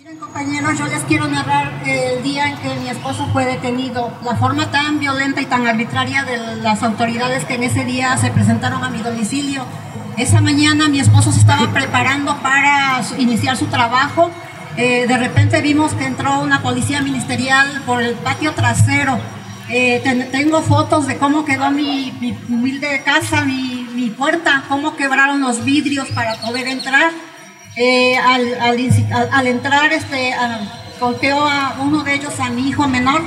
Miren compañeros, yo les quiero narrar el día en que mi esposo fue detenido, la forma tan violenta y tan arbitraria de las autoridades que en ese día se presentaron a mi domicilio. Esa mañana mi esposo se estaba preparando para iniciar su trabajo. Eh, de repente vimos que entró una policía ministerial por el patio trasero. Eh, tengo fotos de cómo quedó mi, humilde casa, mi, mi puerta, cómo quebraron los vidrios para poder entrar. Eh, al, entrar, este, golpeó a uno de ellos, a mi hijo menor,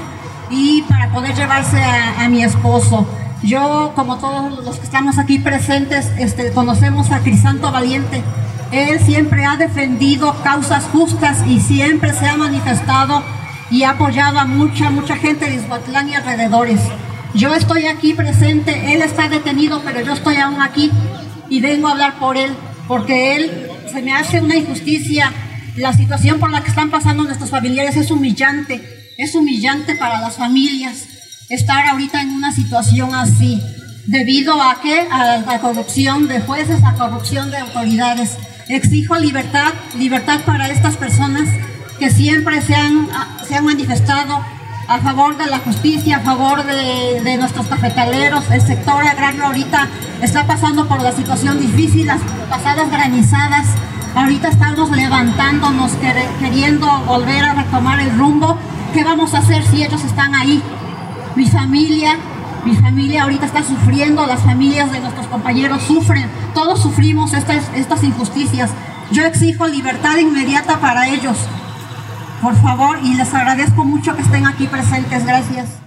y para poder llevarse a, mi esposo. Yo, como todos los que estamos aquí presentes, este, conocemos a Crisanto Valiente. Él siempre ha defendido causas justas y siempre se ha manifestado y ha apoyado a mucha, mucha gente de Izhuatlán y alrededores. Yo estoy aquí presente, él está detenido, pero yo estoy aún aquí y vengo a hablar por él, porque él se me hace una injusticia. La situación por la que están pasando nuestros familiares es humillante. Es humillante para las familias estar ahorita en una situación así. ¿Debido a qué? A la corrupción de jueces, a corrupción de autoridades. Exijo libertad, libertad para estas personas que siempre se han, se han manifestado a favor de la justicia, a favor de, de, nuestros cafetaleros. El sector agrario ahorita está pasando por la situación difícil, las pasadas granizadas. Ahorita estamos levantándonos, queriendo volver a retomar el rumbo. ¿Qué vamos a hacer si ellos están ahí? Mi familia, mi familia ahorita está sufriendo, las familias de nuestros compañeros sufren, todos sufrimos estas, estas injusticias. Yo exijo libertad inmediata para ellos por favor, y les agradezco mucho que estén aquí presentes. Gracias.